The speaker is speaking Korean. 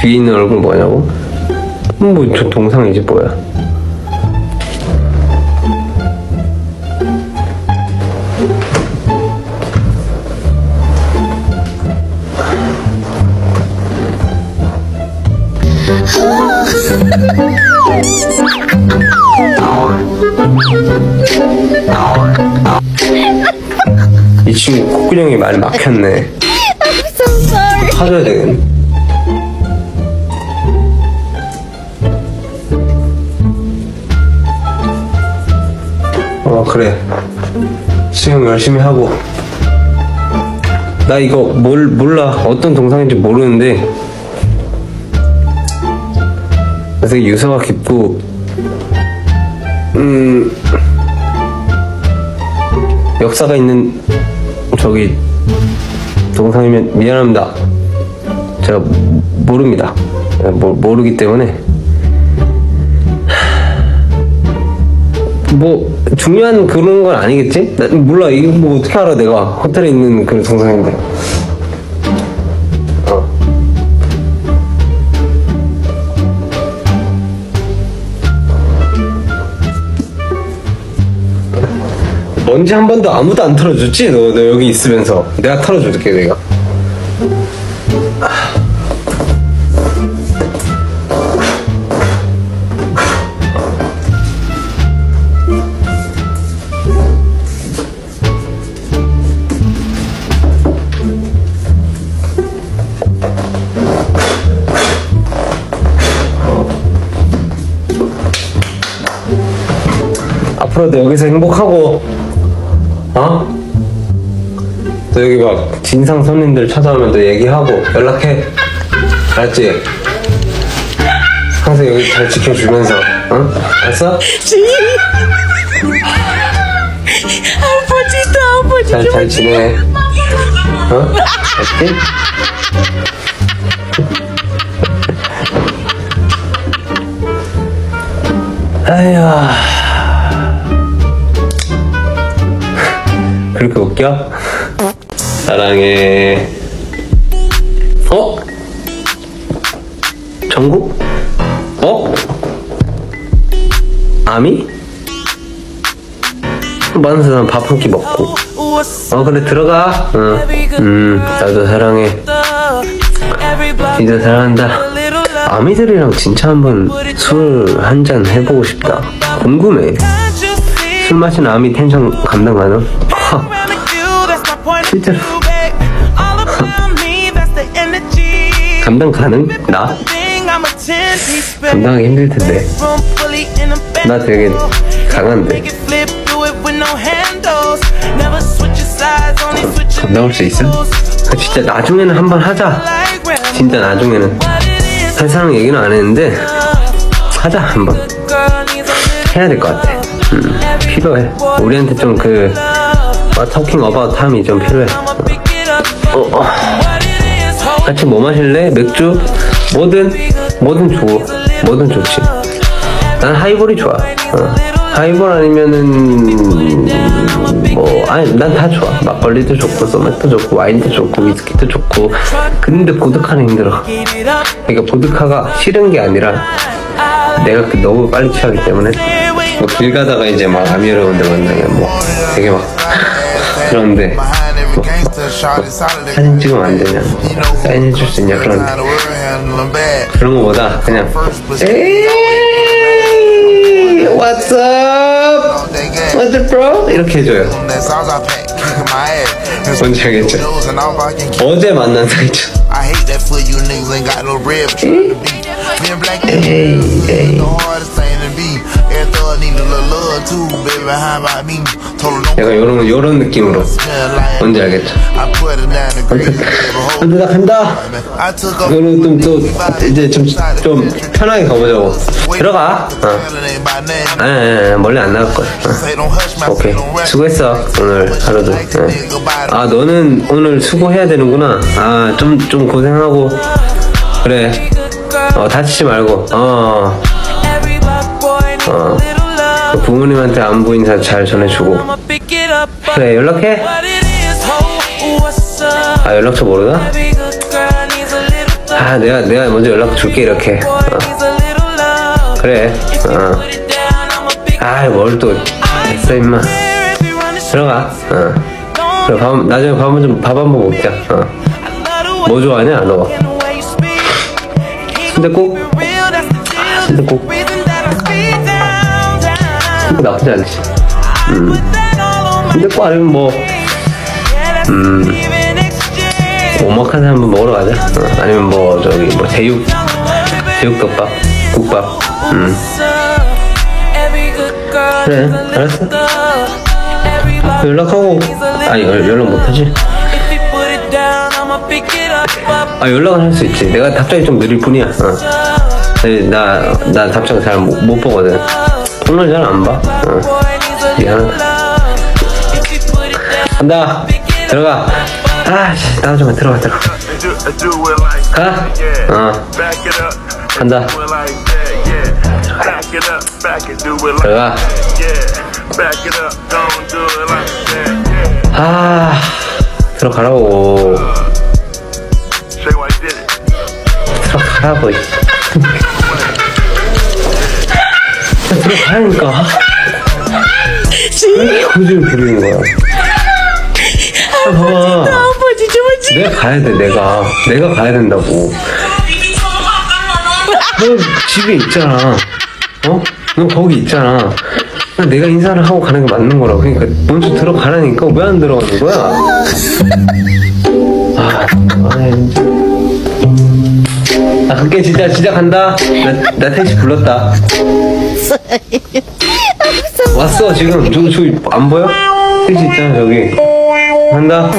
뒤에 있는 얼굴 뭐냐고? 뭐 저 동상이지 뭐야 이 친구 콧구녕이 많이 막혔네. 사줘야 되겠네. 어 그래. 수영 열심히 하고. 나 이거 뭘 몰라. 어떤 동상인지 모르는데 되게 유서가 깊고 음 역사가 있는 저기 동상이면 미안합니다. 제가 모릅니다. 모, 모르기 때문에 뭐 중요한 그런 건 아니겠지? 나 몰라 이거 뭐 어떻게 알아 내가 호텔에 있는 그 동상인데. 먼지 한 번도 아무도 안 털어줬지? 너, 너 여기 있으면서 내가 털어줄게 내가 앞으로도 여기서 행복하고 어? 또 여기 막 진상 손님들 찾아오면 또 얘기하고 연락해 알았지? 항상 여기 잘 지켜주면서 응? 알았어? 아버지도 아버지 잘 잘 지내 어? 알았지? 아휴 그렇게 웃겨? 사랑해. 어? 정국? 어? 아미? 많은 사람 밥 한 끼 먹고. 어, 그래, 들어가. 응. 음, 나도 사랑해. 진짜 사랑한다. 아미들이랑 진짜 한번 술 한 잔 해보고 싶다. 궁금해. 술 마신 아미 텐션 감당 가능? 하, 실제로 감당 가능? 나? 감당하기 힘들 텐데. 나 되게 강한데. 감당할 수 있어? 아, 진짜 나중에는 한번 하자. 진짜 나중에는. 회사랑 얘기는 안 했는데 하자 한번. 해야 될 것 같아. 음, 필요해. 우리한테 좀 그, 뭐, talking about time이 좀 필요해. 어, 어. 같이 뭐 마실래? 맥주? 뭐든, 뭐든 좋아. 뭐든 좋지. 난 하이볼이 좋아. 어. 하이볼 아니면은, 뭐, 아니, 난 다 좋아. 막걸리도 좋고, 소맥도 좋고, 와인도 좋고, 위스키도 좋고. 근데 보드카는 힘들어. 그러니까 보드카가 싫은 게 아니라, 내가 그 너무 빨리 취하기 때문에. 뭐 길 가다가 이제 막 아미 여러분들 만나면 뭐 되게 막 그런데 뭐, 뭐, 사진 찍으면 안 되냐? 사인해 줄 수 있냐? 그런데. 그런 거보다 그냥 에이 what's up? What's up bro? 이렇게 해줘요. 뭔지 알겠죠? 어제 만난 사이죠. that for 약간 요런 요런 느낌으로. 뭔지 알겠죠 I put it down the grave, baby. 근데 나 간다 I took a 그거는 좀또 이제 좀 좀 편하게 가보자고 들어가 어. name. 에, 에, 멀리 안 나갈 거야 어. 오케이. 수고했어 오늘 하루도 예. 아 너는 오늘 수고해야 되는구나 아좀좀 고생하고 그래. 어, 다치지 말고. 어, 어. 그 부모님한테 안부 인사 잘 전해주고. 그래, 연락해. 아, 연락처 모르나? 아, 내가, 내가 먼저 연락 줄게, 이렇게. 어, 그래. 어. 아, 뭘 또. 됐어, 임마. 들어가. 어. 그래, 밥, 나중에 밥 좀, 밥한번 먹자. 어. 뭐 좋아하냐, 너? 순댓국? 순댓국. 순댓국 나쁘지 않지. 음. 순댓국 아니면 뭐, 음. 오마카세 한번 먹으러 가자. 어. 아니면 뭐, 저기, 뭐, 제육, 제육덮밥, 국밥. 음. 그래, 알았어. 연락하고, 아니, 연- 연락 못하지? 아, 연락은 할 수 있지. 내가 답장이 좀 느릴 뿐이야. 어. 나, 나 답장 잘 못, 못 보거든. 통화를 잘안 봐. 어. 미안하다. 간다. 들어가. 아, 씨, 나도 좀 들어가, 들어가. 가. 어. 간다. 들어가. 아, 들어가라고. 들어가라고. 이. 들어가라니까. 왜 고집을 부리는 거야? 아, 봐봐. 아버지 저지 내가 가야 돼, 내가. 내가 가야 된다고. 너 집에 있잖아. 어? 너 거기 있잖아. 내가 인사를 하고 가는 게 맞는 거라고. 그러니까 먼저 들어가라니까 왜 안 들어가는 거야? 아, 아, 진 그게 진짜, 진짜 간다. 나, 나 택시 불렀다. 왔어, 지금. 저, 저, 안 보여? 택시 있잖아, 저기. 간다.